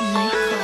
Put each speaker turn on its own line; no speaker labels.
美好